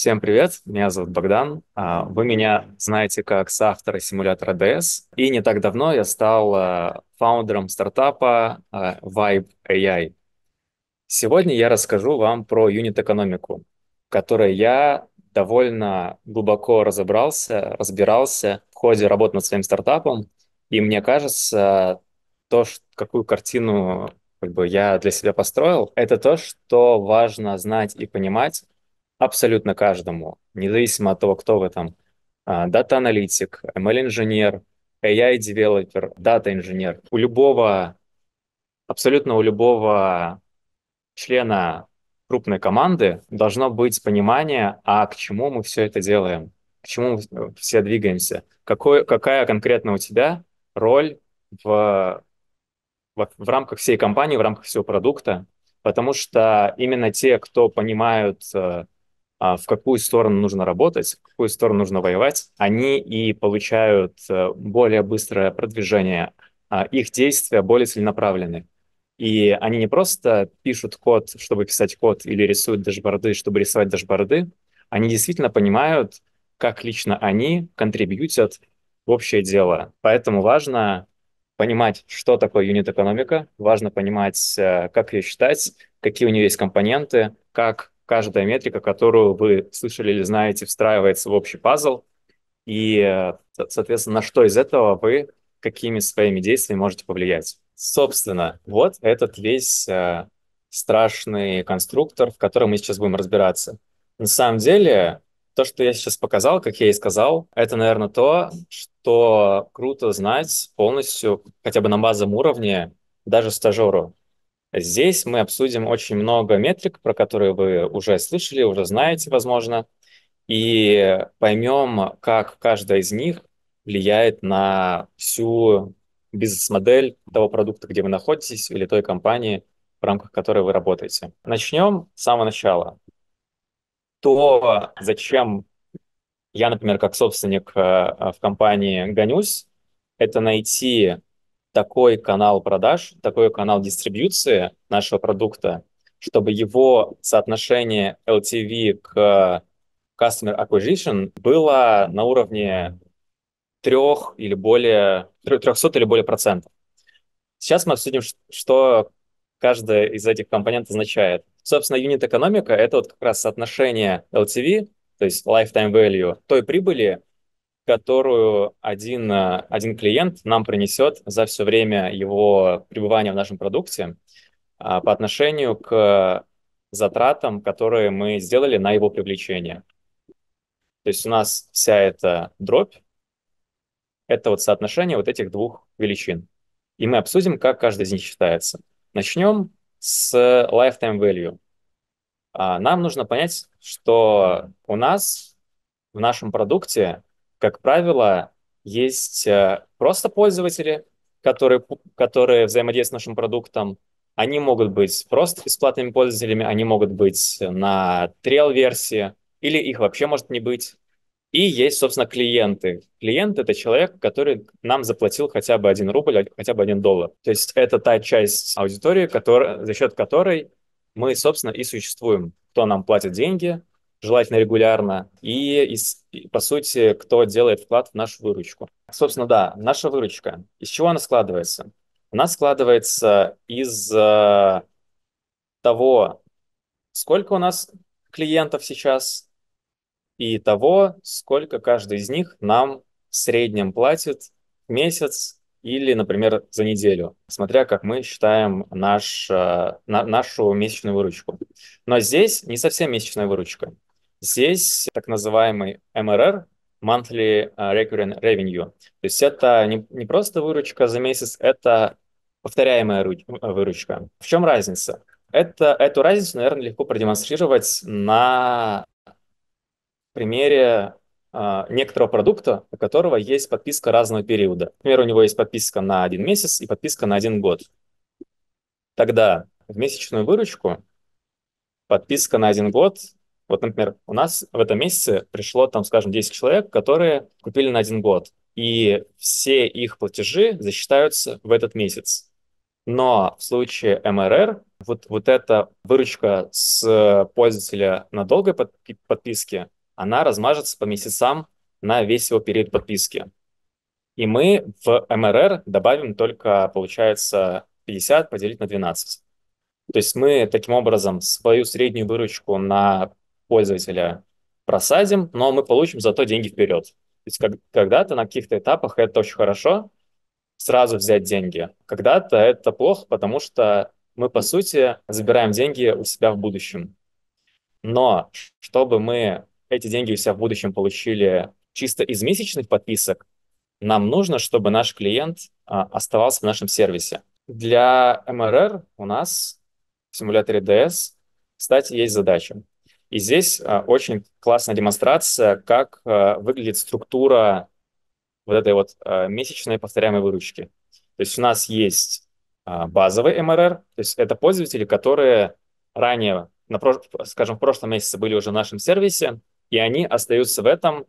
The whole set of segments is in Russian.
Всем привет, меня зовут Богдан. А, вы меня знаете как соавтора симулятора DS. И не так давно я стал а, фаундером стартапа а, Vibe AI. Сегодня я расскажу вам про юнит-экономику, в которой я довольно глубоко разобрался, разбирался в ходе работы над своим стартапом. И мне кажется, то, какую картину как бы, я для себя построил, это то, что важно знать и понимать абсолютно каждому, независимо от того, кто вы там, дата-аналитик, ML-инженер, AI-девелопер, дата-инженер. У любого, абсолютно у любого члена крупной команды должно быть понимание, а к чему мы все это делаем, к чему мы все двигаемся, какой, какая конкретно у тебя роль в, в, в рамках всей компании, в рамках всего продукта, потому что именно те, кто понимают э, а, в какую сторону нужно работать, в какую сторону нужно воевать, они и получают э, более быстрое продвижение, а, их действия более целенаправлены. И они не просто пишут код, чтобы писать код, или рисуют дашборды, чтобы рисовать дашборды, они действительно понимают, как лично они контрибьютят в общее дело. Поэтому важно понимать, что такое юнит-экономика, важно понимать, э, как ее считать, какие у нее есть компоненты, как каждая метрика, которую вы слышали или знаете, встраивается в общий пазл, и, соответственно, на что из этого вы какими своими действиями можете повлиять. Собственно, вот этот весь э, страшный конструктор, в котором мы сейчас будем разбираться. На самом деле, то, что я сейчас показал, как я и сказал, это, наверное, то, что круто знать полностью, хотя бы на базовом уровне, даже стажеру. Здесь мы обсудим очень много метрик, про которые вы уже слышали, уже знаете, возможно, и поймем, как каждая из них влияет на всю бизнес-модель того продукта, где вы находитесь, или той компании, в рамках которой вы работаете. Начнем с самого начала. То, зачем я, например, как собственник э, в компании гонюсь, это найти такой канал продаж, такой канал дистрибьюции нашего продукта, чтобы его соотношение LTV к Customer Acquisition было на уровне трех или более, 300 или более процентов. Сейчас мы обсудим, что каждая из этих компонентов означает. Собственно, юнит-экономика — это вот как раз соотношение LTV, то есть lifetime value, той прибыли, которую один, э, один клиент нам принесет за все время его пребывания в нашем продукте а, по отношению к затратам, которые мы сделали на его привлечение. То есть у нас вся эта дробь — это вот соотношение вот этих двух величин. И мы обсудим, как каждый из них считается. Начнем с lifetime value. А, нам нужно понять, что у нас в нашем продукте как правило, есть э, просто пользователи, которые, которые взаимодействуют с нашим продуктом. Они могут быть просто бесплатными пользователями, они могут быть на трейл-версии, или их вообще может не быть. И есть, собственно, клиенты. Клиент — это человек, который нам заплатил хотя бы один рубль, хотя бы один доллар. То есть это та часть аудитории, которая, за счет которой мы, собственно, и существуем. Кто нам платит деньги, желательно регулярно, и, и, по сути, кто делает вклад в нашу выручку. Собственно, да, наша выручка. Из чего она складывается? Она складывается из э, того, сколько у нас клиентов сейчас, и того, сколько каждый из них нам в среднем платит в месяц или, например, за неделю, смотря как мы считаем наш, э, на, нашу месячную выручку. Но здесь не совсем месячная выручка. Здесь так называемый MRR, Monthly а, Recurring Revenue. То есть это не, не просто выручка за месяц, это повторяемая выручка. В чем разница? Это, эту разницу, наверное, легко продемонстрировать на примере э, некоторого продукта, у которого есть подписка разного периода. Например, у него есть подписка на один месяц и подписка на один год. Тогда в месячную выручку подписка на один год вот, например, у нас в этом месяце пришло, там, скажем, 10 человек, которые купили на один год, и все их платежи засчитаются в этот месяц. Но в случае МРР вот, вот эта выручка с пользователя на долгой подписке, она размажется по месяцам на весь его период подписки. И мы в МРР добавим только, получается, 50 поделить на 12. То есть мы таким образом свою среднюю выручку на пользователя просадим, но мы получим зато деньги вперед. То есть как, когда-то на каких-то этапах это очень хорошо, сразу взять деньги. Когда-то это плохо, потому что мы, по сути, забираем деньги у себя в будущем. Но чтобы мы эти деньги у себя в будущем получили чисто из месячных подписок, нам нужно, чтобы наш клиент а, оставался в нашем сервисе. Для MRR у нас в симуляторе DS, кстати, есть задача. И здесь а, очень классная демонстрация, как а, выглядит структура вот этой вот а, месячной повторяемой выручки. То есть у нас есть базовый MRR, то есть это пользователи, которые ранее, на, скажем, в прошлом месяце были уже в нашем сервисе, и они остаются в этом,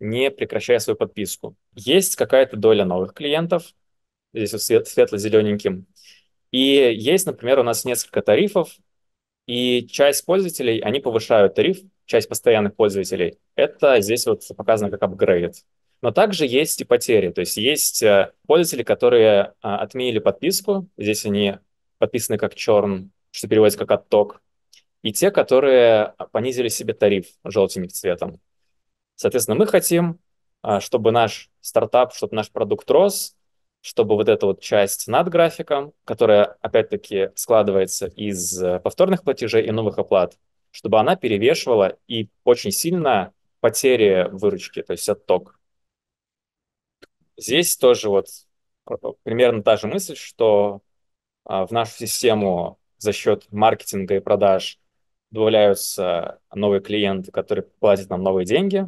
не прекращая свою подписку. Есть какая-то доля новых клиентов, здесь вот свет, светло-зелененьким, и есть, например, у нас несколько тарифов, и часть пользователей, они повышают тариф, часть постоянных пользователей, это здесь вот показано как апгрейд. Но также есть и потери, то есть есть э, пользователи, которые а, отменили подписку, здесь они подписаны как черн, что переводится как отток, и те, которые понизили себе тариф желтеньким цветом. Соответственно, мы хотим, а, чтобы наш стартап, чтобы наш продукт рос, чтобы вот эта вот часть над графиком, которая, опять-таки, складывается из э, повторных платежей и новых оплат, чтобы она перевешивала и очень сильно потери выручки, то есть отток. Здесь тоже вот э, примерно та же мысль, что а, в нашу систему за счет маркетинга и продаж добавляются новые клиенты, которые платят нам новые деньги,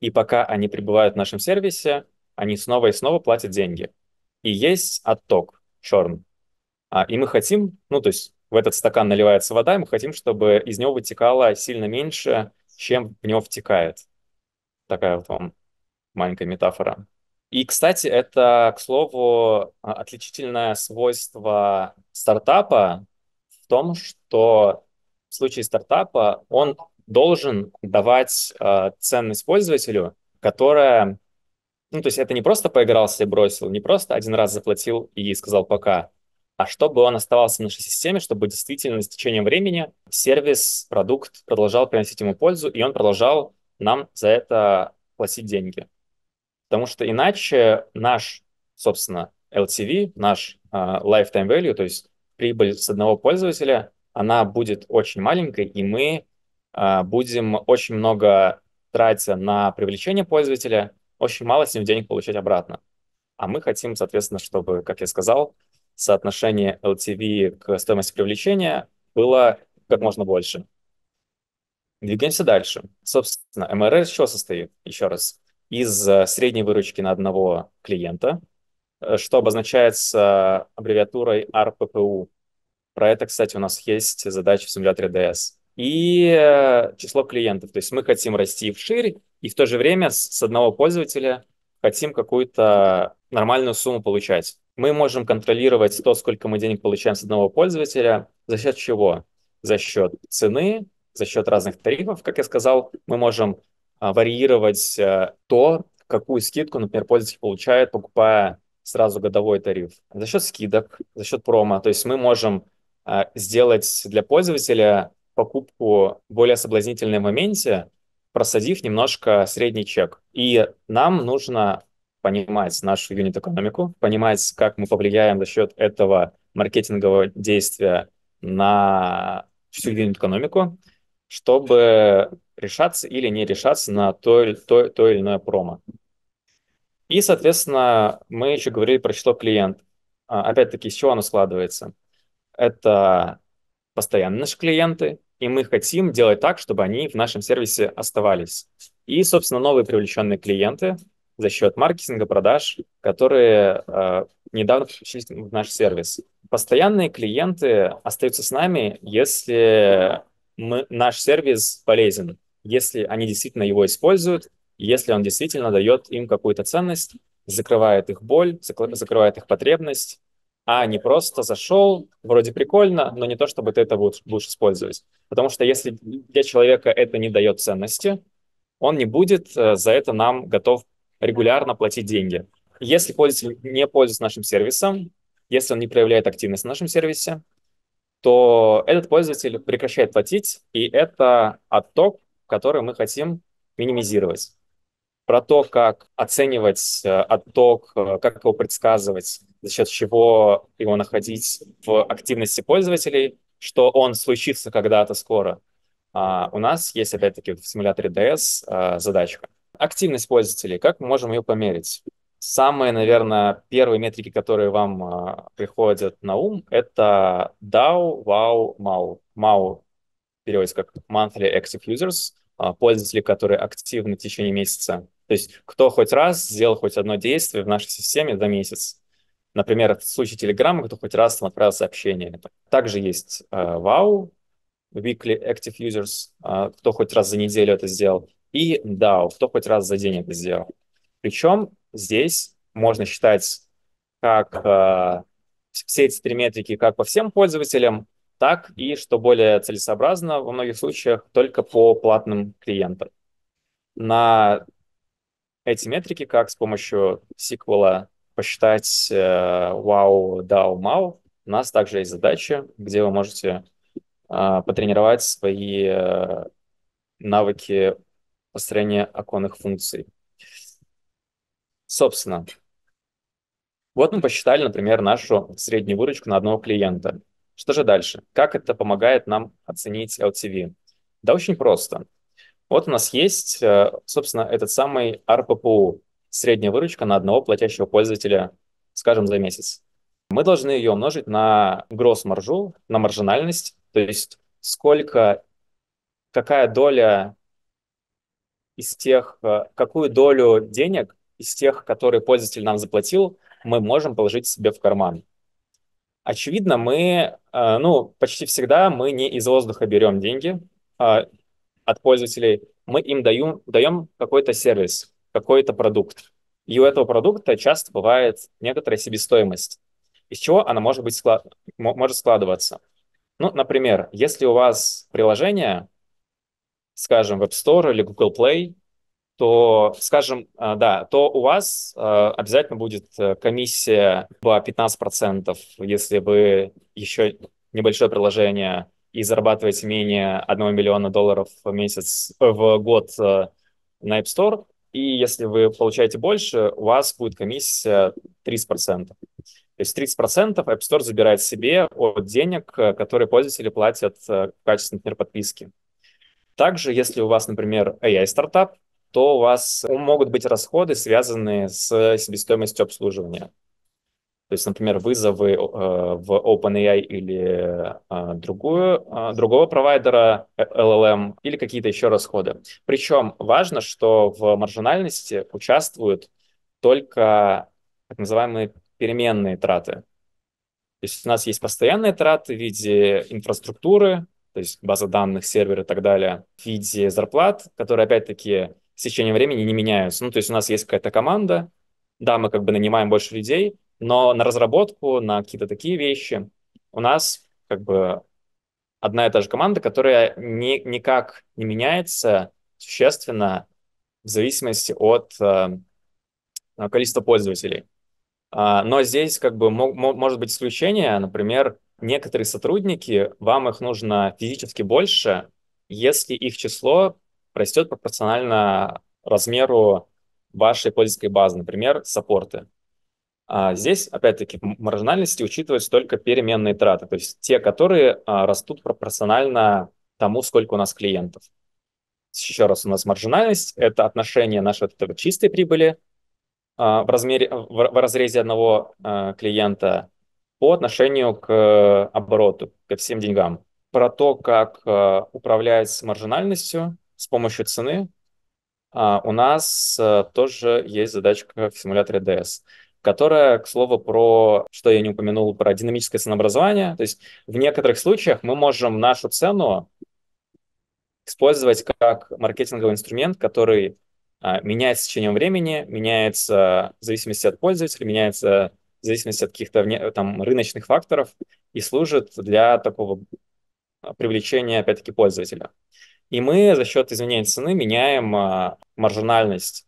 и пока они пребывают в нашем сервисе, они снова и снова платят деньги. И есть отток, черн. А, и мы хотим, ну, то есть в этот стакан наливается вода, и мы хотим, чтобы из него вытекало сильно меньше, чем в него втекает. Такая вот вам маленькая метафора. И, кстати, это, к слову, а, отличительное свойство стартапа в том, что в случае стартапа он должен давать э, ценность пользователю, которая, ну, то есть это не просто поигрался и бросил, не просто один раз заплатил и сказал пока, а чтобы он оставался в нашей системе, чтобы действительно с течением времени сервис, продукт продолжал приносить ему пользу, и он продолжал нам за это платить деньги. Потому что иначе наш, собственно, LTV, наш uh, lifetime value, то есть прибыль с одного пользователя, она будет очень маленькой, и мы uh, будем очень много тратя на привлечение пользователя, очень мало с ним денег получать обратно. А мы хотим, соответственно, чтобы, как я сказал, соотношение LTV к стоимости привлечения было как можно больше. Двигаемся дальше. Собственно, MRR из чего состоит? Еще раз из э, средней выручки на одного клиента, э, что обозначается аббревиатурой RPPU. Про это, кстати, у нас есть задача в симуляторе DS. И э, число клиентов. То есть мы хотим расти вширь, и в то же время с одного пользователя хотим какую-то нормальную сумму получать. Мы можем контролировать то, сколько мы денег получаем с одного пользователя, за счет чего? За счет цены, за счет разных тарифов, как я сказал, мы можем а, варьировать э, то, какую скидку, например, пользователь получает, покупая сразу годовой тариф. За счет скидок, за счет промо. То есть мы можем а, сделать для пользователя покупку более соблазнительной в моменте, просадив немножко средний чек. И нам нужно понимать нашу юнит-экономику, понимать, как мы повлияем за счет этого маркетингового действия на всю юнит-экономику, чтобы решаться или не решаться на то, то, то или иное промо. И, соответственно, мы еще говорили про число клиентов. А, опять-таки, из чего оно складывается? Это постоянные наши клиенты, и мы хотим делать так, чтобы они в нашем сервисе оставались. И, собственно, новые привлеченные клиенты за счет маркетинга, продаж, которые э, недавно подключились в наш сервис. Постоянные клиенты остаются с нами, если мы, наш сервис полезен если они действительно его используют, если он действительно дает им какую-то ценность, закрывает их боль, закрывает их потребность а не просто зашел, вроде прикольно, но не то, чтобы ты это будешь, будешь использовать. Потому что если для человека это не дает ценности, он не будет э, за это нам готов регулярно платить деньги. Если пользователь не пользуется нашим сервисом, если он не проявляет активность в нашем сервисе, то этот пользователь прекращает платить, и это отток, который мы хотим минимизировать. Про то, как оценивать э, отток, э, как его предсказывать, за счет чего его находить в активности пользователей, что он случится когда-то скоро. А у нас есть, опять-таки, в симуляторе DS а, задачка. Активность пользователей, как мы можем ее померить? Самые, наверное, первые метрики, которые вам а, приходят на ум, это DAO, WOW, MAU. MAU переводится как Monthly Active Users, а, пользователи, которые активны в течение месяца. То есть кто хоть раз сделал хоть одно действие в нашей системе за месяц. Например, в случае Telegram, кто хоть раз там отправил сообщение. Также есть WOW, Weekly Active Users, uh, кто хоть раз за неделю это сделал, и DAO, кто хоть раз за день это сделал. Причем здесь можно считать как э, все эти три метрики как по всем пользователям, так и, что более целесообразно во многих случаях, только по платным клиентам. На эти метрики, как с помощью SQL посчитать э, wow, DAO, MAU, у нас также есть задача, где вы можете э, потренировать свои э, навыки построения оконных функций. Собственно, вот мы посчитали, например, нашу среднюю выручку на одного клиента. Что же дальше? Как это помогает нам оценить LTV? Да очень просто. Вот у нас есть, э, собственно, этот самый ARPPU, средняя выручка на одного платящего пользователя, скажем, за месяц. Мы должны ее умножить на гросс-маржу, на маржинальность, то есть сколько, какая доля из тех, э, какую долю денег из тех, которые пользователь нам заплатил, мы можем положить себе в карман. Очевидно, мы, э, ну, почти всегда мы не из воздуха берем деньги а, от пользователей, мы им даем, даем какой-то сервис, какой-то продукт. И у этого продукта часто бывает некоторая себестоимость, из чего она может, быть склад... может складываться. Ну, например, если у вас приложение, скажем, Web Store или Google Play, то, скажем, а, да, то у вас а, обязательно будет э, комиссия по 15%, если вы еще небольшое приложение и зарабатываете менее 1 миллиона долларов в месяц, э, в год э, на App Store, и если вы получаете больше, у вас будет комиссия 30%. То есть 30% App Store забирает себе от денег, которые пользователи платят в качестве, например, подписки. Также, если у вас, например, AI-стартап, то у вас могут быть расходы, связанные с себестоимостью обслуживания. То есть, например, вызовы э, в OpenAI или э, другую, э, другого провайдера LLM или какие-то еще расходы. Причем важно, что в маржинальности участвуют только так называемые переменные траты. То есть у нас есть постоянные траты в виде инфраструктуры, то есть база данных, сервер и так далее, в виде зарплат, которые опять-таки с течением времени не меняются. Ну, то есть у нас есть какая-то команда, да, мы как бы нанимаем больше людей, но на разработку, на какие-то такие вещи у нас как бы одна и та же команда, которая ни, никак не меняется существенно в зависимости от э, количества пользователей. А, но здесь как бы мог, может быть исключение, например, некоторые сотрудники, вам их нужно физически больше, если их число растет пропорционально размеру вашей пользовательской базы, например, саппорты. А здесь, опять-таки, в маржинальности учитываются только переменные траты, то есть те, которые а, растут пропорционально тому, сколько у нас клиентов. Еще раз, у нас маржинальность – это отношение нашей вот этой чистой прибыли а, в, размере, в, разрезе одного а, клиента по отношению к обороту, ко всем деньгам. Про то, как управлять маржинальностью, с помощью цены у нас тоже есть задачка в симуляторе DS, которая, к слову, про, что я не упомянул, про динамическое ценообразование. То есть в некоторых случаях мы можем нашу цену использовать как маркетинговый инструмент, который а, меняется с течением времени, меняется в зависимости от пользователя, меняется в зависимости от каких-то там рыночных факторов и служит для такого привлечения, опять-таки, пользователя. И мы за счет изменения цены меняем а, маржинальность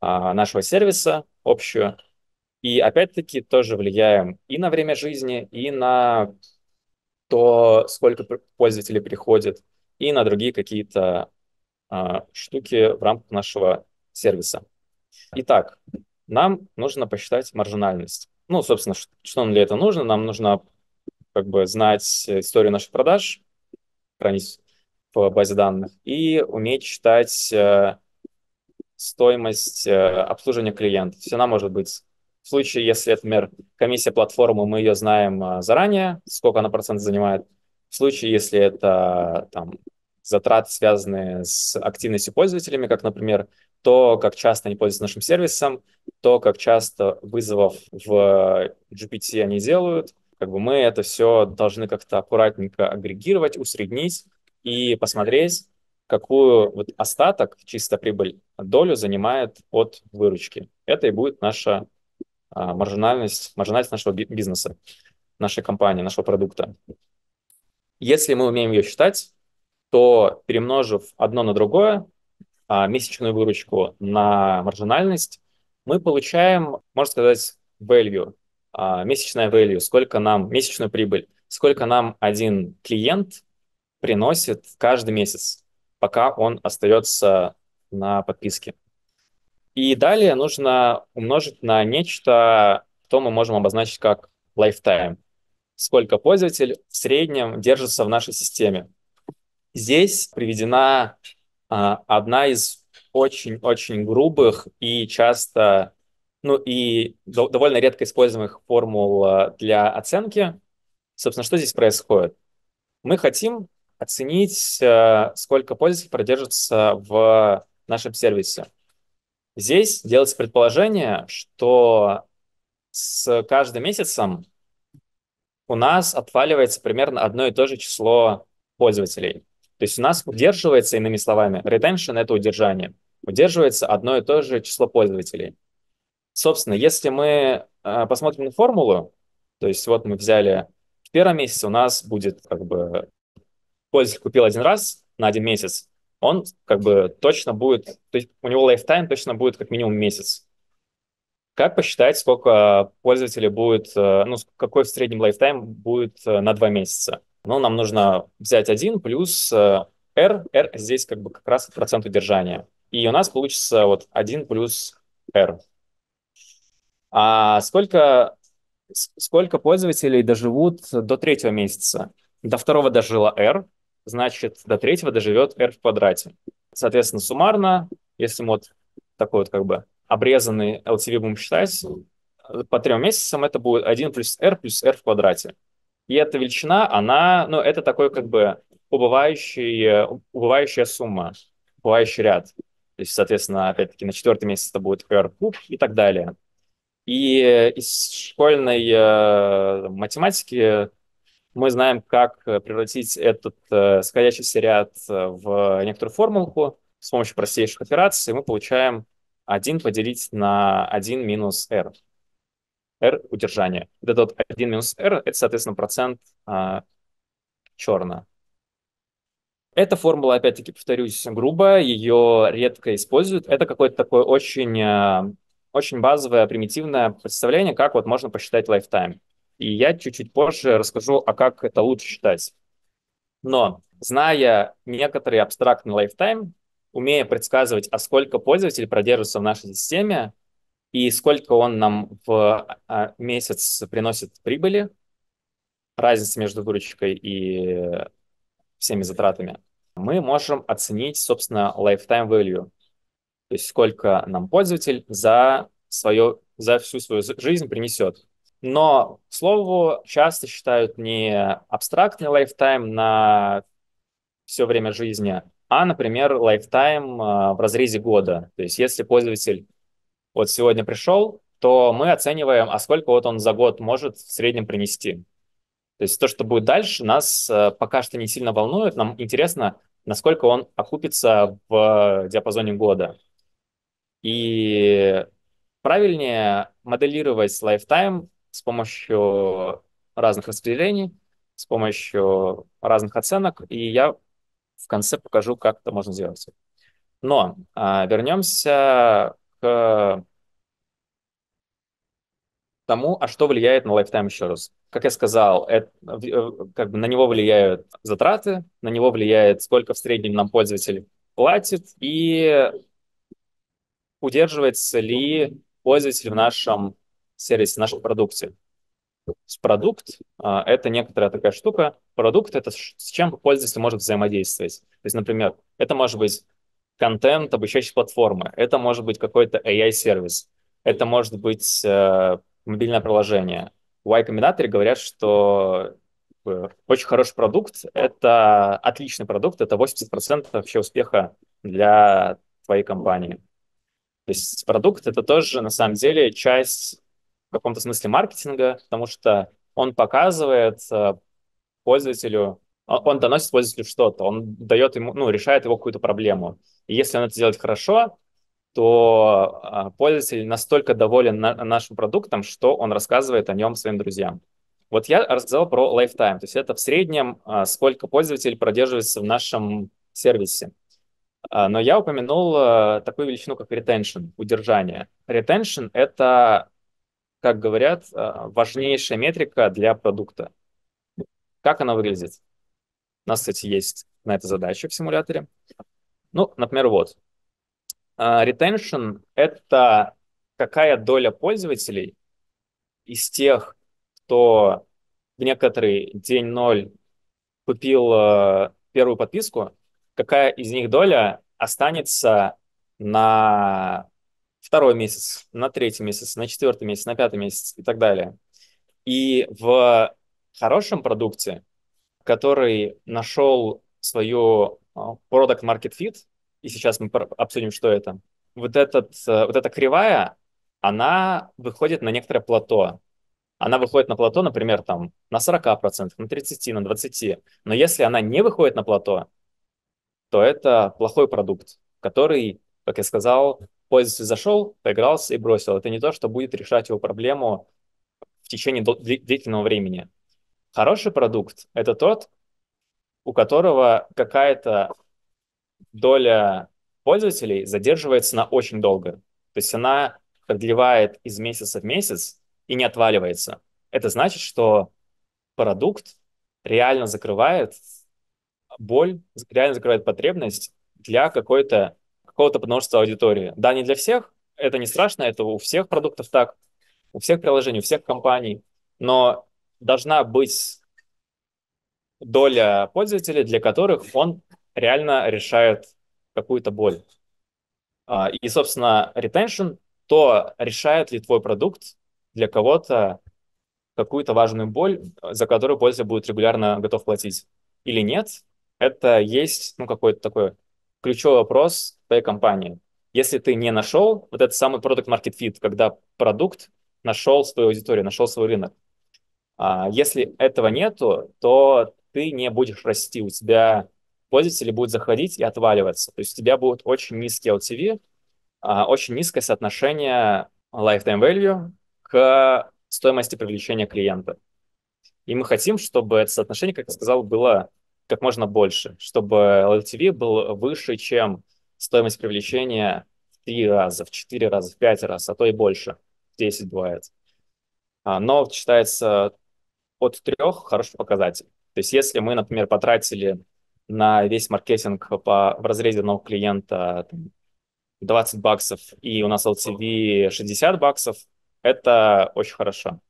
а, нашего сервиса общую. И опять-таки тоже влияем и на время жизни, и на то, сколько пользователей приходит, и на другие какие-то а, штуки в рамках нашего сервиса. Итак, нам нужно посчитать маржинальность. Ну, собственно, что нам для этого нужно? Нам нужно как бы знать историю наших продаж, хранить в базе данных, и уметь считать э, стоимость э, обслуживания клиента. Цена может быть в случае, если, например, комиссия платформы, мы ее знаем э, заранее, сколько она процент занимает. В случае, если это там, затраты, связанные с активностью пользователями, как, например, то, как часто они пользуются нашим сервисом, то, как часто вызовов в GPT они делают, как бы мы это все должны как-то аккуратненько агрегировать, усреднить и посмотреть, какую вот остаток, чисто прибыль, долю занимает от выручки. Это и будет наша а, маржинальность, маржинальность нашего бизнеса, нашей компании, нашего продукта. Если мы умеем ее считать, то перемножив одно на другое, а, месячную выручку на маржинальность, мы получаем, можно сказать, value, а, месячная value, сколько нам, месячную прибыль, сколько нам один клиент приносит каждый месяц пока он остается на подписке. И далее нужно умножить на нечто, что мы можем обозначить как lifetime. Сколько пользователь в среднем держится в нашей системе. Здесь приведена а, одна из очень-очень грубых и часто, ну и до, довольно редко используемых формул а, для оценки. Собственно, что здесь происходит? Мы хотим оценить, э, сколько пользователей продержится в нашем сервисе. Здесь делается предположение, что с каждым месяцем у нас отваливается примерно одно и то же число пользователей. То есть у нас удерживается, иными словами, retention — это удержание, удерживается одно и то же число пользователей. Собственно, если мы э, посмотрим на формулу, то есть вот мы взяли в первом месяце у нас будет как бы пользователь купил один раз на один месяц, он как бы точно будет, то есть у него lifetime точно будет как минимум месяц. Как посчитать, сколько пользователей будет, э, ну, какой в среднем lifetime будет э, на два месяца? Ну, нам нужно взять один плюс R, э, R здесь как бы как раз процент удержания. И у нас получится вот 1 плюс R. А сколько, сколько пользователей доживут до третьего месяца? До второго дожила R, значит, до третьего доживет r в квадрате. Соответственно, суммарно, если мы вот такой вот как бы обрезанный LTV будем считать, по трем месяцам это будет 1 плюс r плюс r в квадрате. И эта величина, она, ну, это такой как бы убывающий, убывающая сумма, убывающий ряд. То есть, соответственно, опять-таки на четвертый месяц это будет r куб и так далее. И из школьной э, математики мы знаем, как э, превратить этот э, сходящийся ряд э, в некоторую формулку. С помощью простейших операций мы получаем 1 поделить на 1 минус r. r удержание. Вот этот 1 минус r, это, соответственно, процент а, черно. Эта формула, опять-таки, повторюсь, грубая, ее редко используют. Это какое-то такое очень, а, очень базовое, примитивное представление, как вот можно посчитать lifetime. И я чуть-чуть позже расскажу, а как это лучше считать. Но зная некоторый абстрактный lifetime, умея предсказывать, а сколько пользователей продержится в нашей системе и сколько он нам в а, месяц приносит прибыли, разница между выручкой и всеми затратами, мы можем оценить, собственно, lifetime value. То есть сколько нам пользователь за, свое, за всю свою жизнь принесет. Но, к слову, часто считают не абстрактный lifetime на все время жизни, а, например, lifetime а, в разрезе года. То есть если пользователь вот сегодня пришел, то мы оцениваем, а сколько вот он за год может в среднем принести. То есть то, что будет дальше, нас а, пока что не сильно волнует. Нам интересно, насколько он окупится в диапазоне года. И правильнее моделировать lifetime с помощью разных распределений, с помощью разных оценок, и я в конце покажу, как это можно сделать. Но а, вернемся к тому, а что влияет на lifetime еще раз. Как я сказал, это, э, как бы на него влияют затраты, на него влияет, сколько в среднем нам пользователь платит, и удерживается ли пользователь в нашем сервисе, в нашем продукте. Продукт а, — это некоторая такая штука. Продукт — это с чем пользователь может взаимодействовать. То есть, например, это может быть контент обучающей платформы, это может быть какой-то AI-сервис, это может быть э, мобильное приложение. В Y-комбинаторе говорят, что э, очень хороший продукт — это отличный продукт, это 80% вообще успеха для твоей компании. То есть продукт — это тоже, на самом деле, часть в каком-то смысле маркетинга, потому что он показывает э, пользователю, он доносит пользователю что-то, он дает ему, ну, решает его какую-то проблему. И если он это делает хорошо, то а, пользователь настолько доволен нашим продуктом, что он рассказывает о нем своим друзьям. Вот я рассказал про lifetime, то есть это в среднем а, сколько пользователь продерживается в нашем сервисе. А, но я упомянул такую величину, как retention, удержание. Retention — это, как говорят, важнейшая метрика для продукта. Как она выглядит? У нас, кстати, есть на это задача в симуляторе. Ну, например, вот. А, retention — это какая доля пользователей из тех, кто в некоторый день ноль купил э, первую подписку, какая из них доля останется на второй месяц, на третий месяц, на четвертый месяц, на пятый месяц и так далее. И в хорошем продукте, который нашел свою а, product market fit, и сейчас мы обсудим, что это, вот, этот, э, вот эта кривая, она выходит на некоторое плато. Она выходит на плато, например, там, на 40%, на 30%, на 20%. Но если она не выходит на плато, то это плохой продукт, который, как я сказал, пользователь зашел, поигрался и бросил. Это не то, что будет решать его проблему в течение длительного времени. Хороший продукт — это тот, у которого какая-то доля пользователей задерживается на очень долго. То есть она продлевает из месяца в месяц и не отваливается. Это значит, что продукт реально закрывает боль, реально закрывает потребность для какой-то какого-то множества аудитории. Да, не для всех, это не страшно, это у всех продуктов так, у всех приложений, у всех компаний, но должна быть доля пользователей, для которых он реально решает какую-то боль. А, и, собственно, retention, то решает ли твой продукт для кого-то какую-то важную боль, за которую пользователь будет регулярно готов платить или нет, это есть ну, какой-то такой ключевой вопрос твоей компании. Если ты не нашел вот этот самый product market fit, когда продукт нашел свою аудиторию, нашел свой рынок, а если этого нету, то ты не будешь расти, у тебя пользователи будут заходить и отваливаться. То есть у тебя будет очень низкий LTV, а, очень низкое соотношение lifetime value к стоимости привлечения клиента. И мы хотим, чтобы это соотношение, как я сказал, было как можно больше, чтобы LTV был выше, чем стоимость привлечения в три раза, в четыре раза, в пять раз, а то и больше, 10 бывает. А, но считается от трех хороший показатель. То есть если мы, например, потратили на весь маркетинг по, в разрезе одного клиента 20 баксов, и у нас LTV 60 баксов, это очень хорошо.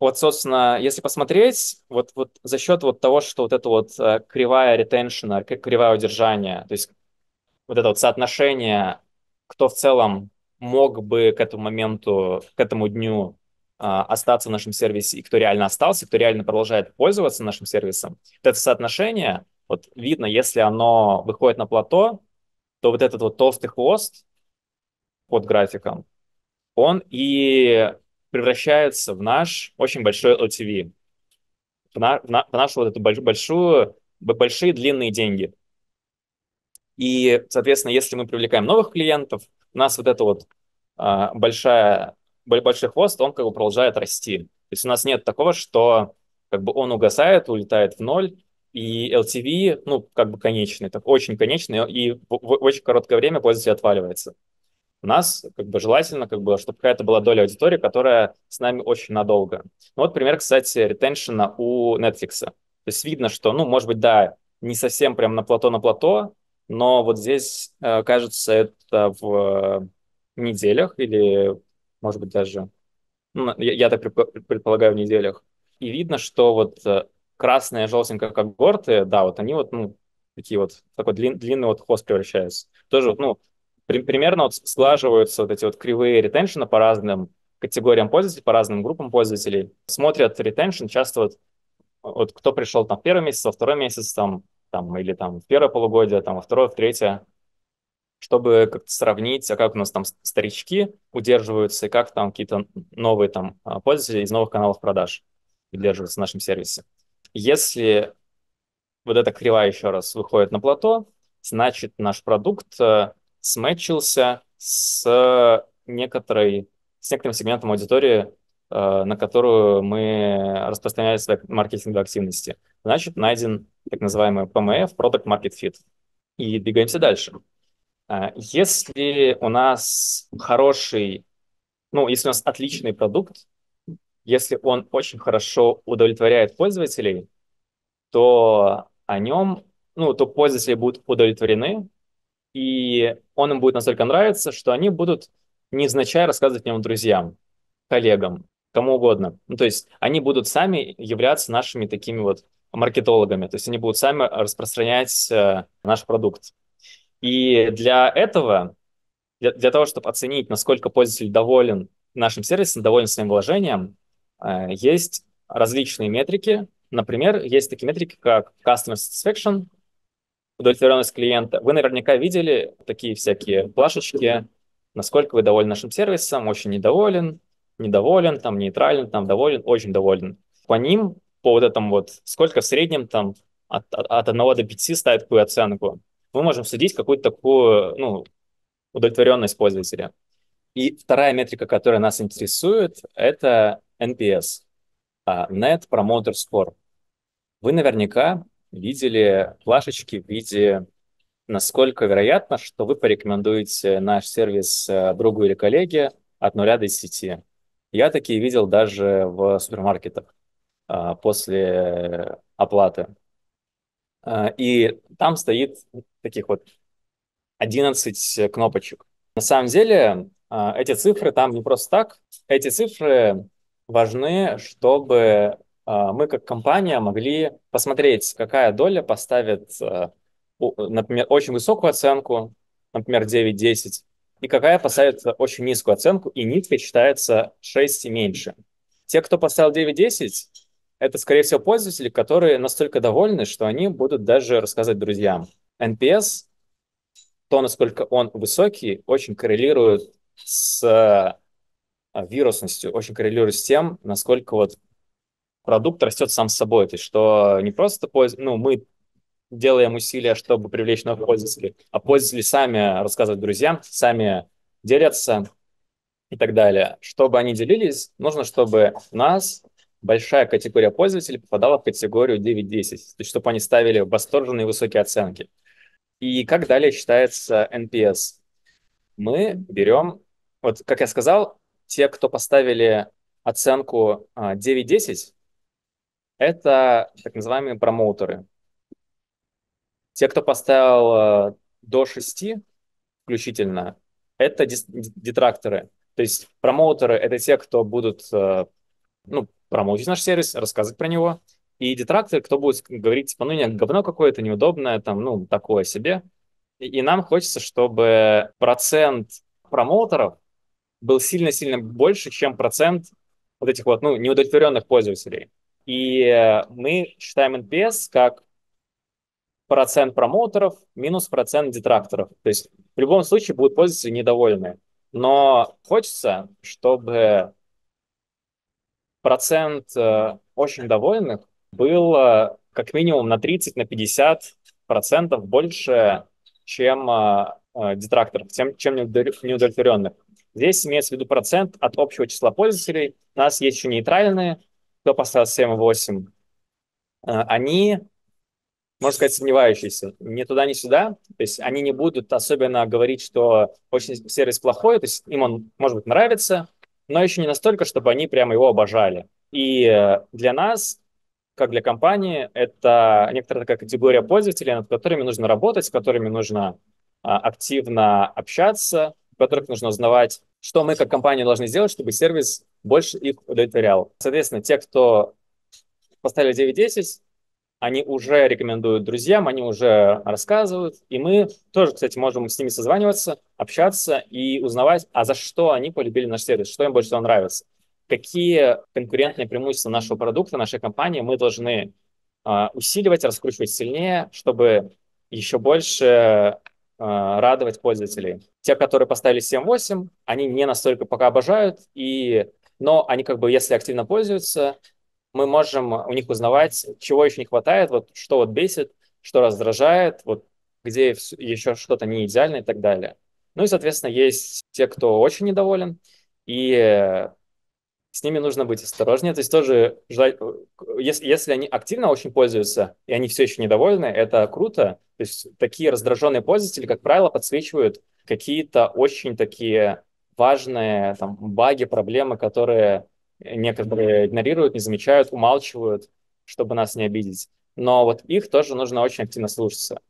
Вот, собственно, если посмотреть, вот, вот за счет вот того, что вот это вот э, кривая ретеншена, кривая удержания, то есть вот это вот соотношение, кто в целом мог бы к этому моменту, к этому дню а, остаться в нашем сервисе, и кто реально остался, кто реально продолжает пользоваться нашим сервисом, вот это соотношение, вот видно, если оно выходит на плато, то вот этот вот толстый хвост под графиком, он и превращается в наш очень большой LTV, в, на, в, на, в нашу вот эту большую, большие длинные деньги. И, соответственно, если мы привлекаем новых клиентов, у нас вот эта вот а, большая большой хвост, он как бы продолжает расти. То есть у нас нет такого, что как бы он угасает, улетает в ноль, и LTV, ну, как бы конечный, так очень конечный, и в, в, в очень короткое время пользователь отваливается. У нас как бы желательно, как бы, чтобы какая-то была доля аудитории, которая с нами очень надолго. Ну, вот пример, кстати, ретеншена у Netflix. То есть видно, что, ну, может быть, да, не совсем прям на плато на плато, но вот здесь, э, кажется, это в неделях или, может быть, даже, ну, я, я так предполагаю, в неделях. И видно, что вот э, красная, желтенькая когорты, да, вот они вот, ну, такие вот, такой длин, длинный вот хвост превращаются. Тоже, ну, при, примерно вот сглаживаются вот эти вот кривые ретеншена по разным категориям пользователей, по разным группам пользователей. Смотрят ретеншн часто вот, вот кто пришел там первый месяц, во второй месяц, там, там, или там в первое полугодие, там, во второе, в третье, чтобы как-то сравнить, а как у нас там старички удерживаются, и как там какие-то новые там а, пользователи из новых каналов продаж удерживаются в нашем сервисе. Если вот эта кривая еще раз выходит на плато, значит наш продукт э, сметчился с некоторой, с некоторым сегментом аудитории, на которую мы распространяли свои маркетинговые активности. Значит, найден так называемый PMF, Product Market Fit. И двигаемся дальше. Э, если у нас хороший, ну, если у нас отличный продукт, если он очень хорошо удовлетворяет пользователей, то о нем, ну, то пользователи будут удовлетворены, и он им будет настолько нравиться, что они будут невзначай рассказывать о нем друзьям, коллегам, кому угодно. Ну, то есть они будут сами являться нашими такими вот маркетологами, то есть они будут сами распространять э, наш продукт. И для этого, для, для того, чтобы оценить, насколько пользователь доволен нашим сервисом, доволен своим вложением, Э, есть различные метрики. Например, есть такие метрики, как Customer Satisfaction, удовлетворенность клиента. Вы наверняка видели такие всякие плашечки, насколько вы довольны нашим сервисом, очень недоволен, недоволен, там, нейтрален, там, доволен, очень доволен. По ним, по вот этому вот, сколько в среднем там от, от, от 1 до 5 ставит какую оценку, мы можем судить какую-то такую, ну, удовлетворенность пользователя. И вторая метрика, которая нас интересует, это NPS, а, Net Promoter Score. Вы наверняка видели плашечки в виде, насколько вероятно, что вы порекомендуете наш сервис э, другу или коллеге от 0 до 10. Я такие видел даже в супермаркетах а, после оплаты. А, и там стоит таких вот 11 кнопочек. На самом деле эти цифры там не просто так. Эти цифры важны, чтобы а, мы как компания могли посмотреть, какая доля поставит, а, например, очень высокую оценку, например, 9-10, и какая поставит очень низкую оценку, и ниткой считается 6 и меньше. Те, кто поставил 9-10, это, скорее всего, пользователи, которые настолько довольны, что они будут даже рассказывать друзьям. NPS, то, насколько он высокий, очень коррелирует с а, вирусностью очень коррелирует с тем, насколько вот продукт растет сам собой. То есть, что не просто ну, мы делаем усилия, чтобы привлечь новых пользователей, а пользователи сами рассказывают друзьям, сами делятся и так далее. Чтобы они делились, нужно, чтобы у нас большая категория пользователей попадала в категорию 9-10, то есть чтобы они ставили восторженные высокие оценки. И как далее считается NPS? Мы берем, вот как я сказал, те, кто поставили оценку 9-10, а, это так называемые промоутеры. Те, кто поставил а, до 6 включительно, это детракторы. То есть промоутеры — это те, кто будут а, ну, промоутить наш сервис, рассказывать про него. И детракторы, кто будет говорить, типа, ну, нет, говно какое-то неудобное, там, ну, такое себе. И, и нам хочется, чтобы процент промоутеров был сильно-сильно больше, чем процент вот этих вот, ну, неудовлетворенных пользователей. И э, мы считаем NPS как процент промоутеров минус процент детракторов. То есть в любом случае будут пользователи недовольны. Но хочется, чтобы процент э, очень довольных был э, как минимум на 30, на 50 процентов больше, чем э, э, детракторов, чем, чем неудовлетворенных. Здесь имеется в виду процент от общего числа пользователей. У нас есть еще нейтральные, кто поставил 7,8. Они можно сказать, сомневающиеся. Ни туда, ни сюда. То есть они не будут особенно говорить, что очень сервис плохой. То есть им он, может быть, нравится, но еще не настолько, чтобы они прямо его обожали. И э, для нас, как для компании, это некоторая такая категория пользователей, над которыми нужно работать, с которыми нужно а, активно общаться, в которых нужно узнавать, что мы как компания должны сделать, чтобы сервис больше их удовлетворял. Соответственно, те, кто поставили 9.10, они уже рекомендуют друзьям, они уже рассказывают, и мы тоже, кстати, можем с ними созваниваться, общаться и узнавать, а за что они полюбили наш сервис, что им больше всего нравится, какие конкурентные преимущества нашего продукта, нашей компании мы должны э, усиливать, раскручивать сильнее, чтобы еще больше э, радовать пользователей. Те, которые поставили 7.8, они не настолько пока обожают, и, но они как бы, если активно пользуются, мы можем у них узнавать, чего еще не хватает, вот что вот бесит, что раздражает, вот где еще что-то не идеально и так далее. Ну и, соответственно, есть те, кто очень недоволен, и с ними нужно быть осторожнее. То есть тоже ждать, если, если они активно очень пользуются, и они все еще недовольны, это круто. То есть такие раздраженные пользователи, как правило, подсвечивают какие-то очень такие важные там, баги, проблемы, которые некоторые игнорируют, не замечают, умалчивают, чтобы нас не обидеть. Но вот их тоже нужно очень активно слушаться.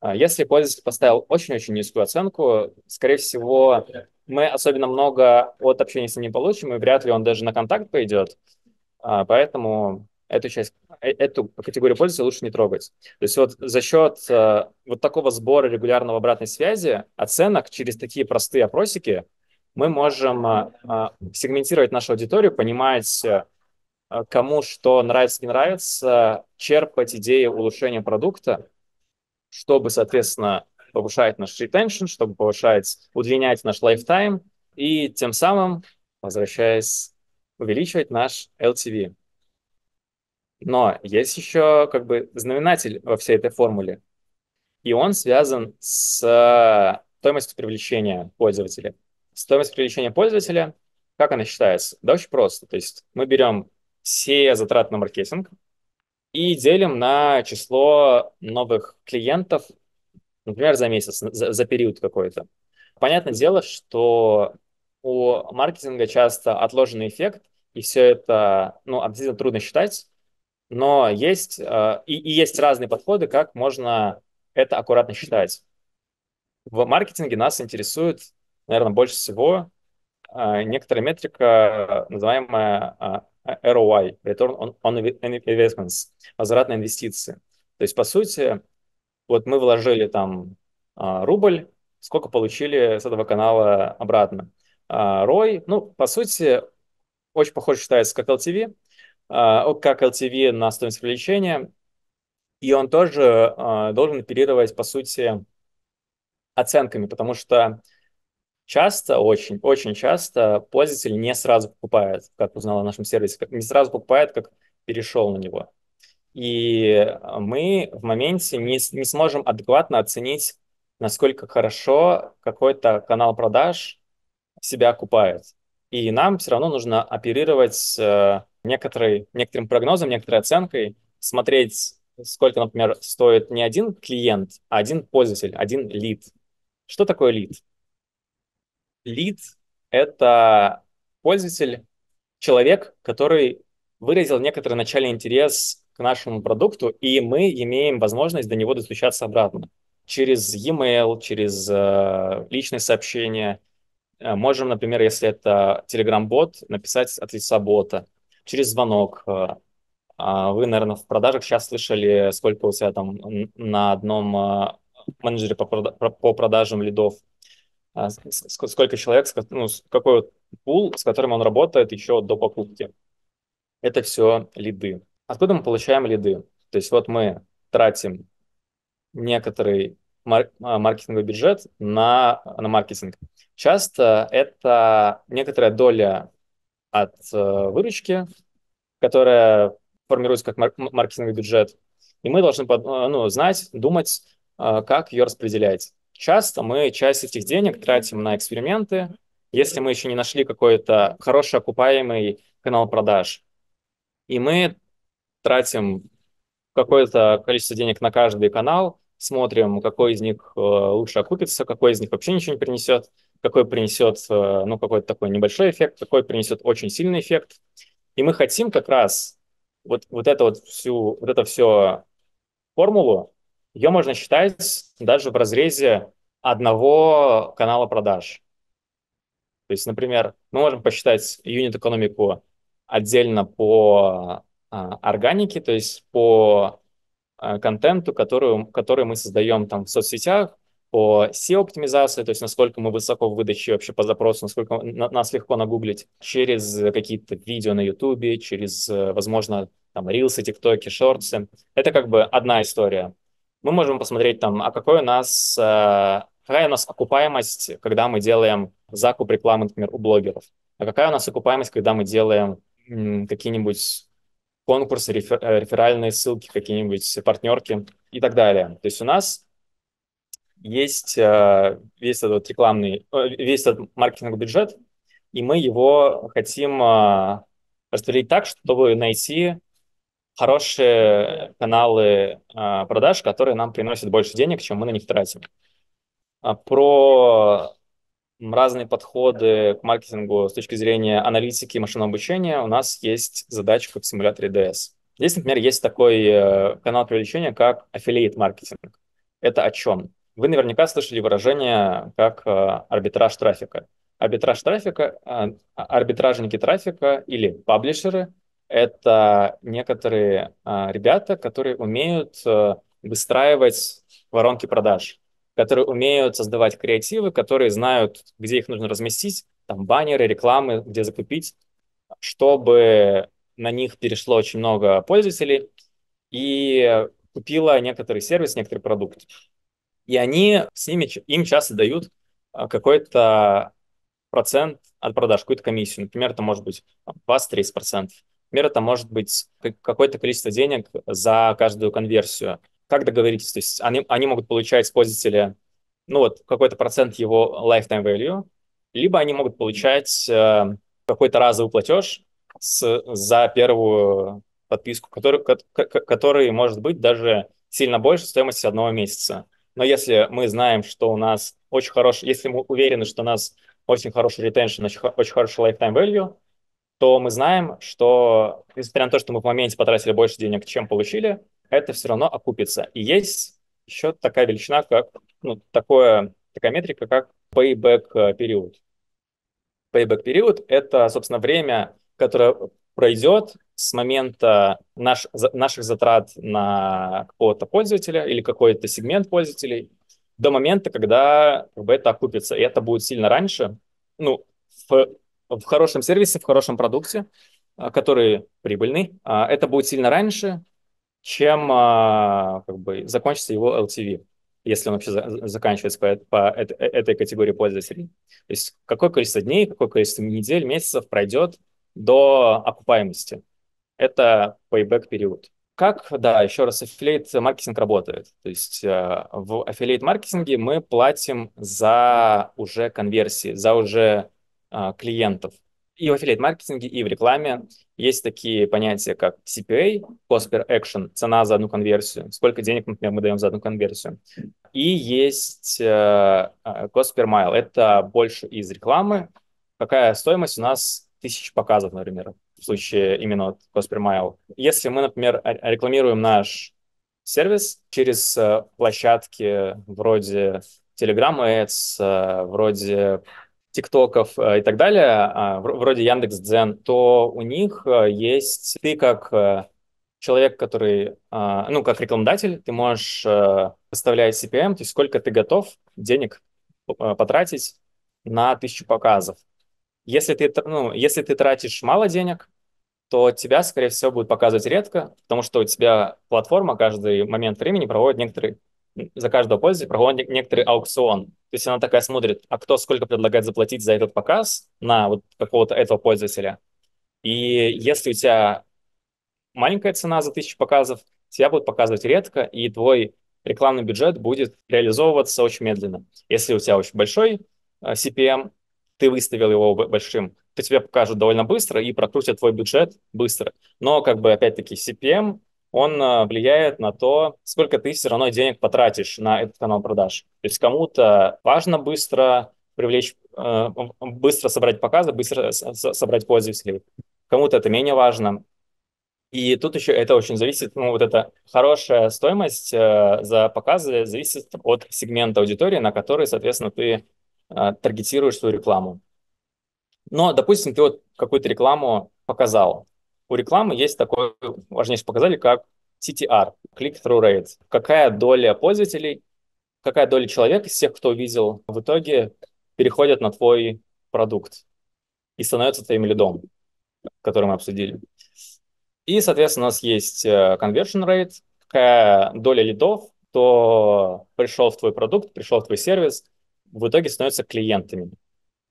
А если пользователь поставил очень-очень низкую оценку, скорее всего, мы особенно много от общения с ним не получим, и вряд ли он даже на контакт пойдет. А, поэтому эту часть, э, эту категорию пользователей лучше не трогать. То есть вот за счет э, вот такого сбора регулярного обратной связи, оценок через такие простые опросики, мы можем а, а, сегментировать нашу аудиторию, понимать, а, кому что нравится, не нравится, черпать идеи улучшения продукта, чтобы, соответственно, повышать наш retention, чтобы повышать, удлинять наш lifetime и тем самым, возвращаясь, увеличивать наш LTV. Но есть еще как бы знаменатель во всей этой формуле, и он связан с стоимостью привлечения пользователя. Стоимость привлечения пользователя, как она считается? Да очень просто. То есть мы берем все затраты на маркетинг и делим на число новых клиентов, например, за месяц, за, за период какой-то. Понятное дело, что у маркетинга часто отложенный эффект, и все это, ну, относительно трудно считать, но есть, э, и, и есть разные подходы, как можно это аккуратно считать. В маркетинге нас интересует наверное, больше всего а, некоторая метрика, называемая а, ROI, Return on Investments, возврат на инвестиции. То есть, по сути, вот мы вложили там а, рубль, сколько получили с этого канала обратно. ROI, ну, по сути, очень похоже считается как LTV, как LTV на стоимость привлечения, и он тоже должен оперировать, по сути, оценками, потому что часто, очень, очень часто пользователь не сразу покупает, как узнал о нашем сервисе, не сразу покупает, как перешел на него. И мы в моменте не, не сможем адекватно оценить, насколько хорошо какой-то канал продаж себя окупает. И нам все равно нужно оперировать э, некоторой, некоторым прогнозом, некоторой оценкой, смотреть, сколько, например, стоит не один клиент, а один пользователь, один лид. Что такое лид? Лид — это пользователь, человек, который выразил некоторый начальный интерес к нашему продукту, и мы имеем возможность до него достучаться обратно. Через e-mail, через э, личные сообщения. Э, можем, например, если это Telegram-бот, написать от лица бота. Через звонок. Э, а вы, наверное, в продажах сейчас слышали, сколько у себя там на одном э, менеджере по, по продажам лидов сколько человек, ну, какой пул, с которым он работает еще до покупки. Это все лиды. Откуда мы получаем лиды? То есть вот мы тратим некоторый а, маркетинговый бюджет на, на маркетинг. Часто это некоторая доля от э, выручки, которая формируется как мар- маркетинговый бюджет, и мы должны э, ну, знать, думать, э, как ее распределять. Часто мы часть этих денег тратим на эксперименты, если мы еще не нашли какой-то хороший окупаемый канал продаж, и мы тратим какое-то количество денег на каждый канал, смотрим, какой из них э, лучше окупится, какой из них вообще ничего не принесет, какой принесет, э, ну, какой-то такой небольшой эффект, какой принесет очень сильный эффект. И мы хотим как раз вот, вот это вот всю, вот это все формулу, ее можно считать даже в разрезе одного канала продаж. То есть, например, мы можем посчитать юнит-экономику отдельно по а, органике, то есть по а, контенту, который, который мы создаем там в соцсетях, по SEO-оптимизации, то есть насколько мы высоко в выдаче вообще по запросу, насколько на, нас легко нагуглить, через какие-то видео на YouTube, через, возможно, там, рилсы, тиктоки, шорты. Это как бы одна история. Мы можем посмотреть там, а какой у нас, э, какая у нас окупаемость, когда мы делаем закуп рекламы, например, у блогеров, а какая у нас окупаемость, когда мы делаем какие-нибудь конкурсы, э, реферальные ссылки, какие-нибудь партнерки и так далее. То есть у нас есть э, весь этот рекламный, весь этот маркетинговый бюджет, и мы его хотим распределить так, чтобы найти хорошие каналы продаж, которые нам приносят больше денег, чем мы на них тратим. А про разные подходы к маркетингу с точки зрения аналитики и машинного обучения у нас есть задачка в симуляторе DS. Здесь, например, есть такой канал привлечения, как affiliate маркетинг. Это о чем? Вы наверняка слышали выражение как э, арбитраж трафика. Арбитраж трафика, э, арбитражники трафика или паблишеры – это некоторые э, ребята, которые умеют выстраивать воронки продаж, которые умеют создавать креативы, которые знают, где их нужно разместить, там баннеры, рекламы, где закупить, чтобы на них перешло очень много пользователей и купила некоторый сервис, некоторый продукт и они с ними, им часто дают а, какой-то процент от продаж, какую-то комиссию. Например, это может быть 20-30%. Например, это может быть какое-то количество денег за каждую конверсию. Как договоритесь? То есть они, они могут получать с пользователя ну вот, какой-то процент его lifetime value, либо они могут получать э, какой-то разовый платеж с, за первую подписку, который, который может быть даже сильно больше стоимости одного месяца. Но если мы знаем, что у нас очень хороший, если мы уверены, что у нас очень хороший очень, очень хороший lifetime value, то мы знаем, что, несмотря на то, что мы в моменте потратили больше денег, чем получили, это все равно окупится. И есть еще такая величина, как, ну, такое, такая метрика, как payback период. Payback период – это, собственно, время, которое пройдет с момента наш, наших затрат на какого-то пользователя или какой-то сегмент пользователей до момента, когда как бы, это окупится. И это будет сильно раньше, ну, в, в хорошем сервисе, в хорошем продукте, а, который прибыльный, а, это будет сильно раньше, чем а, как бы, закончится его LTV, если он вообще заканчивается по, по этой категории пользователей. То есть какое количество дней, какое количество недель, месяцев пройдет до окупаемости это payback период. Как, да, еще раз, аффилейт маркетинг работает. То есть э, в аффилейт маркетинге мы платим за уже конверсии, за уже э, клиентов. И в аффилейт маркетинге, и в рекламе есть такие понятия, как CPA, Cost per Action, цена за одну конверсию, сколько денег, например, мы даем за одну конверсию. И есть э, Cost per Mile, это больше из рекламы. Какая стоимость у нас тысяч показов, например в случае именно Cost per Mile. Если мы, например, рекламируем наш сервис через э, площадки вроде Telegram Ads, э, вроде ТикТоков э, и так далее, а, вроде Яндекс.Дзен, то у них есть ты как человек, который, ну, как рекламодатель, ты можешь выставлять CPM, то есть сколько ты готов денег потратить на тысячу показов. Если ты, ну, если ты тратишь мало денег, то тебя, скорее всего, будет показывать редко, потому что у тебя платформа каждый момент времени проводит некоторый, за каждого пользователя проводит некоторый аукцион. То есть она такая смотрит, а кто сколько предлагает заплатить за этот показ на вот какого-то этого пользователя. И если у тебя маленькая цена за тысячу показов, тебя будут показывать редко, и твой рекламный бюджет будет реализовываться очень медленно. Если у тебя очень большой э, CPM, ты выставил его большим, то тебе покажут довольно быстро и прокрутят твой бюджет быстро. Но, как бы, опять-таки, CPM, он э, влияет на то, сколько ты все равно денег потратишь на этот канал продаж. То есть кому-то важно быстро привлечь, э, быстро собрать показы, быстро собрать пользователей. Кому-то это менее важно. И тут еще это очень зависит, ну, вот эта хорошая стоимость э, за показы зависит от сегмента аудитории, на который, соответственно, ты таргетируешь свою рекламу. Но, допустим, ты вот какую-то рекламу показал. У рекламы есть такой важнейший показатель, как CTR, click-through rate. Какая доля пользователей, какая доля человек из всех, кто увидел, в итоге переходят на твой продукт и становятся твоим лидом, который мы обсудили. И, соответственно, у нас есть э, conversion rate, какая доля лидов, кто пришел в твой продукт, пришел в твой сервис, в итоге становятся клиентами.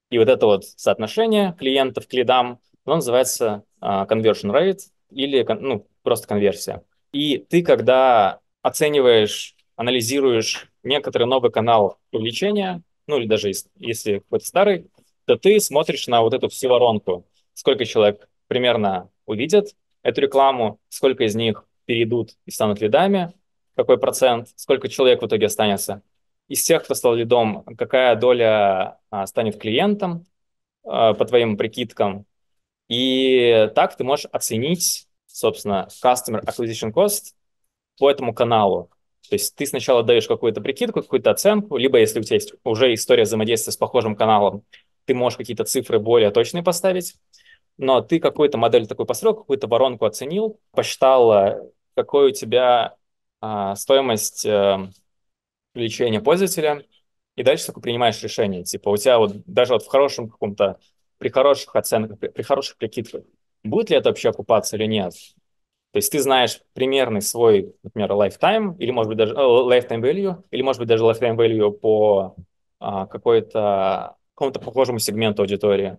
И вот это вот соотношение клиентов к лидам, оно называется uh, conversion rate или ну, просто конверсия. И ты, когда оцениваешь, анализируешь некоторый новый канал привлечения, ну или даже если какой-то старый, то ты смотришь на вот эту всю воронку. Сколько человек примерно увидят, эту рекламу, сколько из них перейдут и станут лидами, какой процент, сколько человек в итоге останется. Из всех, кто стал лидом, какая доля а, станет клиентом а, по твоим прикидкам. И так ты можешь оценить, собственно, Customer Acquisition Cost по этому каналу. То есть ты сначала даешь какую-то прикидку, какую-то оценку, либо если у тебя есть уже история взаимодействия с похожим каналом, ты можешь какие-то цифры более точные поставить но ты какую-то модель такой построил, какую-то воронку оценил, посчитал, какой у тебя а, стоимость а, привлечения пользователя, и дальше только принимаешь решение. Типа у тебя вот даже вот в хорошем каком-то, при хороших оценках, при, при хороших прикидках, будет ли это вообще окупаться или нет. То есть ты знаешь примерный свой, например, lifetime, или может быть даже uh, lifetime value, или может быть даже lifetime value по uh, какой-то какому-то похожему сегменту аудитории.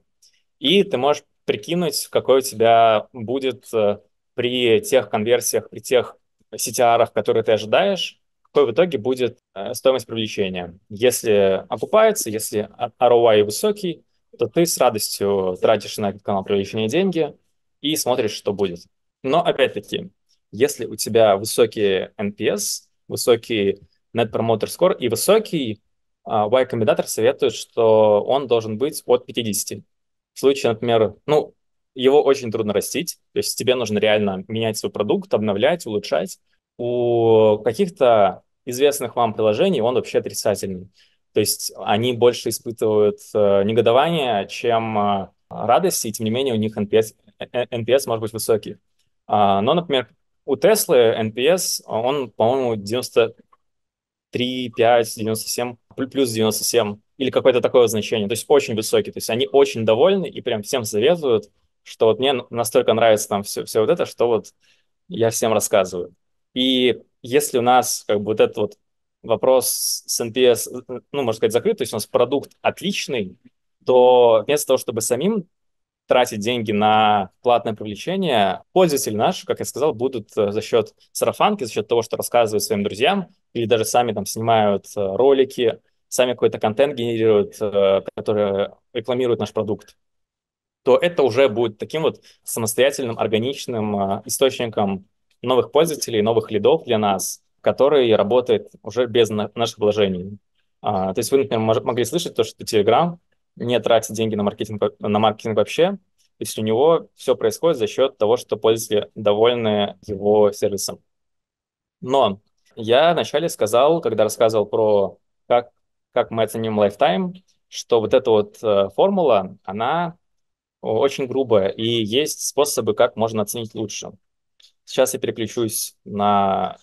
И ты можешь прикинуть, какой у тебя будет э, при тех конверсиях, при тех CTR, которые ты ожидаешь, какой в итоге будет э, стоимость привлечения. Если окупается, если ROI высокий, то ты с радостью тратишь на этот канал привлечения деньги и смотришь, что будет. Но опять-таки, если у тебя высокий NPS, высокий Net Promoter Score и высокий Y-комбинатор советует, что он должен быть от 50 в случае, например, ну, его очень трудно растить, то есть тебе нужно реально менять свой продукт, обновлять, улучшать. У каких-то известных вам приложений он вообще отрицательный. То есть они больше испытывают э, негодование, чем э, радость, и тем не менее у них NPS, NPS может быть высокий. А, но, например, у Теслы NPS, он, по-моему, 93, 5, 97, плюс 97 или какое-то такое значение, то есть очень высокий, то есть они очень довольны и прям всем советуют, что вот мне настолько нравится там все, все вот это, что вот я всем рассказываю. И если у нас как бы вот этот вот вопрос с NPS, ну, можно сказать, закрыт, то есть у нас продукт отличный, то вместо того, чтобы самим тратить деньги на платное привлечение, пользователи наши, как я сказал, будут э, за счет сарафанки, за счет того, что рассказывают своим друзьям, или даже сами там снимают э, ролики, сами какой-то контент генерируют, э, который рекламирует наш продукт, то это уже будет таким вот самостоятельным, органичным источником новых пользователей, новых лидов для нас, который работает уже без наших вложений. А, то есть вы, например, могли слышать то, что Telegram не тратит деньги на маркетинг, на маркетинг вообще, то есть у него все происходит за счет того, что пользователи довольны его сервисом. Но я вначале сказал, когда рассказывал про как как мы оценим lifetime, что вот эта вот э, формула, она очень грубая, и есть способы, как можно оценить лучше. Сейчас я переключусь на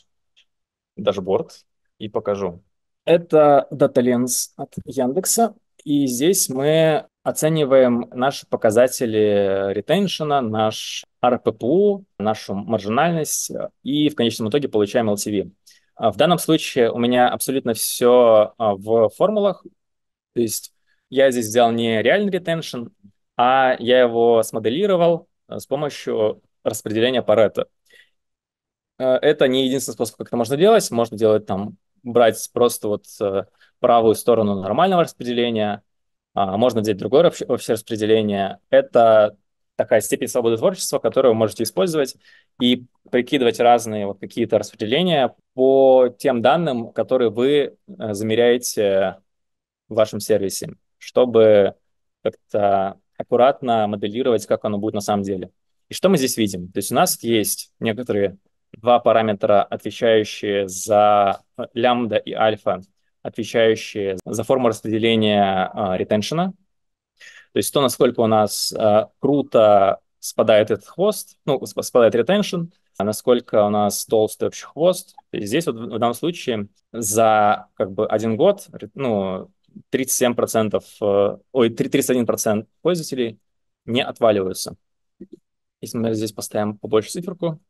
дашборд и покажу. Это DataLens от Яндекса, и здесь мы оцениваем наши показатели ретеншена, наш RPPU, нашу маржинальность и в конечном итоге получаем LTV. А в данном случае у меня абсолютно все а, в формулах. То есть я здесь взял не реальный ретеншн, а я его смоделировал а, с помощью распределения Паретта. Это не единственный способ, как это можно делать. Можно делать там, брать просто вот правую сторону нормального распределения, А, можно взять другое общее распределение. Это такая степень свободы творчества, которую вы можете использовать и прикидывать разные вот какие-то распределения по тем данным, которые вы э, замеряете в вашем сервисе, чтобы как-то аккуратно моделировать, как оно будет на самом деле. И что мы здесь видим? То есть у нас есть некоторые два параметра, отвечающие за э, лямбда и альфа, отвечающие за форму распределения э, ретеншена, то есть то, насколько у нас э, круто спадает этот хвост, ну, спадает ретеншн, а насколько у нас толстый общий хвост. Здесь вот в данном случае за как бы один год, ну, 37%, э, ой, 31% пользователей не отваливаются. Если мы здесь поставим побольше циферку,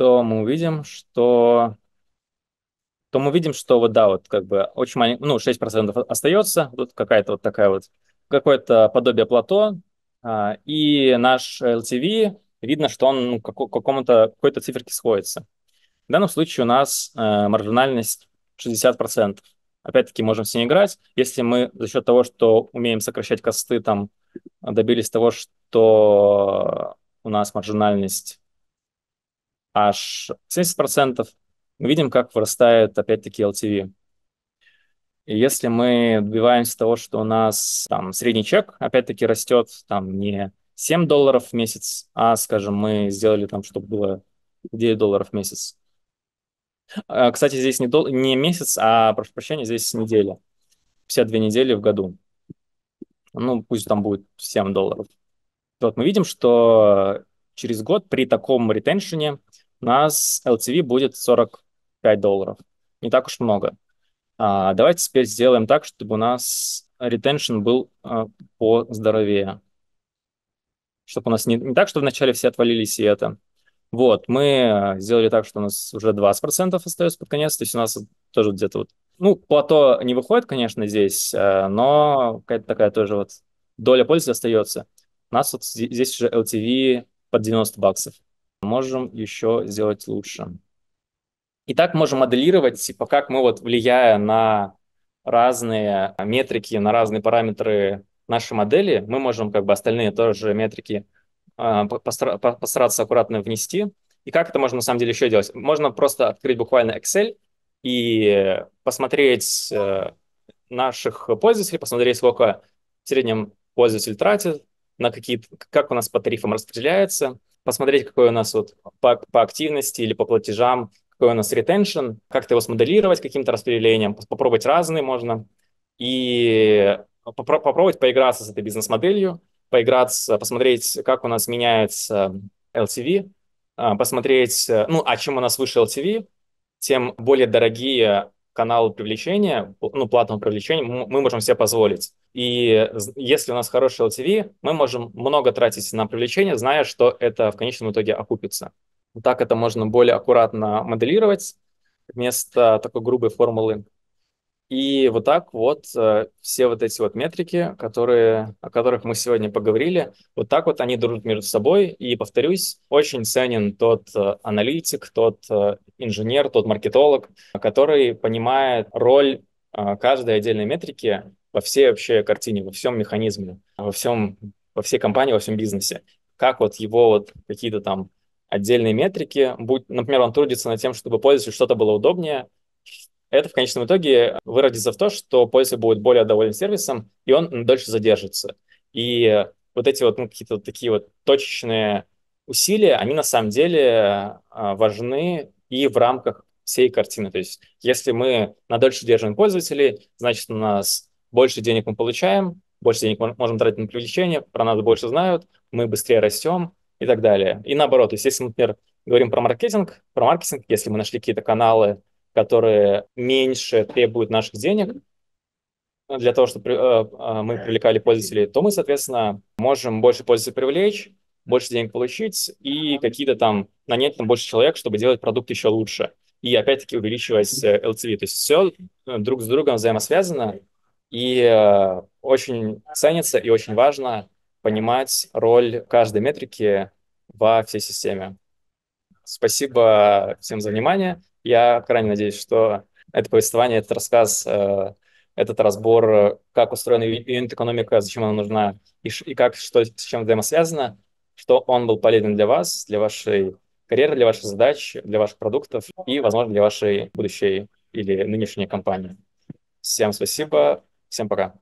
то мы увидим, что то мы видим, что вот да, вот как бы очень маленький, ну, 6% остается, тут какая-то вот такая вот, какое-то подобие плато, а, и наш LTV, видно, что он ну, какому-то, какой-то циферке сходится. В данном случае у нас э, маржинальность 60%. Опять-таки можем с ней играть. Если мы за счет того, что умеем сокращать косты, там добились того, что у нас маржинальность аж 70%, мы видим, как вырастает опять-таки LTV. И если мы добиваемся того, что у нас там средний чек опять-таки растет там не 7 долларов в месяц, а, скажем, мы сделали там, чтобы было 9 долларов в месяц. А, кстати, здесь не, дол... не месяц, а, прошу прощения, здесь неделя. 52 недели в году. Ну, пусть там будет 7 долларов. Вот мы видим, что через год при таком ретеншене нас LTV будет 45 долларов. Не так уж много. А, давайте теперь сделаем так, чтобы у нас ретеншн был а, по здоровее. Чтобы у нас не, не так, что вначале все отвалились и это. Вот, мы сделали так, что у нас уже 20% остается под конец, то есть у нас тоже где-то вот, ну, плато не выходит, конечно, здесь, а, но какая-то такая тоже вот доля пользы остается. У нас вот здесь уже LTV под 90 баксов можем еще сделать лучше. И так можем моделировать, типа, как мы вот, влияя на разные метрики, на разные параметры нашей модели, мы можем как бы остальные тоже метрики э, постараться аккуратно внести. И как это можно на самом деле еще делать? Можно просто открыть буквально Excel и посмотреть э, наших пользователей, посмотреть, сколько в среднем пользователь тратит, на какие, как у нас по тарифам распределяется, посмотреть, какой у нас вот по, по активности или по платежам, какой у нас ретеншн, как-то его смоделировать каким-то распределением, попробовать разные можно, и попро- попробовать поиграться с этой бизнес-моделью, поиграться, посмотреть, как у нас меняется LTV, а, посмотреть, ну, а чем у нас выше LTV, тем более дорогие каналы привлечения, ну, платного привлечения мы можем себе позволить. И если у нас хороший LTV, мы можем много тратить на привлечение, зная, что это в конечном итоге окупится. Так это можно более аккуратно моделировать вместо такой грубой формулы. И вот так вот э, все вот эти вот метрики, которые, о которых мы сегодня поговорили, вот так вот они дружат между собой. И, повторюсь, очень ценен тот э, аналитик, тот э, инженер, тот маркетолог, который понимает роль каждой отдельной метрики во всей вообще картине, во всем механизме, во всем, во всей компании, во всем бизнесе. Как вот его вот какие-то там отдельные метрики, будь, например, он трудится над тем, чтобы пользователю что-то было удобнее, это в конечном итоге выродится в то, что пользователь будет более доволен сервисом, и он дольше задержится. И вот эти вот ну, какие-то вот такие вот точечные усилия, они на самом деле а, важны и в рамках всей картины. То есть если мы на дольше держим пользователей, значит, у нас больше денег мы получаем, больше денег мы можем тратить на привлечение, про нас больше знают, мы быстрее растем, и так далее. И наоборот, то есть если например, говорим про маркетинг, про маркетинг, если мы нашли какие-то каналы, которые меньше требуют наших денег, для того, чтобы э, э, мы привлекали пользователей, то мы, соответственно, можем больше пользователей привлечь, больше денег получить и какие-то там нанять там больше человек, чтобы делать продукт еще лучше. И опять-таки увеличивать э, LTV. То есть все друг с другом взаимосвязано и очень ценится и очень важно понимать роль каждой метрики во всей системе. Спасибо всем за внимание. Я крайне надеюсь, что это повествование, этот рассказ э, этот разбор, как устроена юнит-экономика, зачем она нужна и как, что с чем взаимосвязано, что он был полезен для вас, для вашей карьеры, для ваших задач, для ваших продуктов и, возможно, для вашей будущей или нынешней компании. Всем спасибо, всем пока.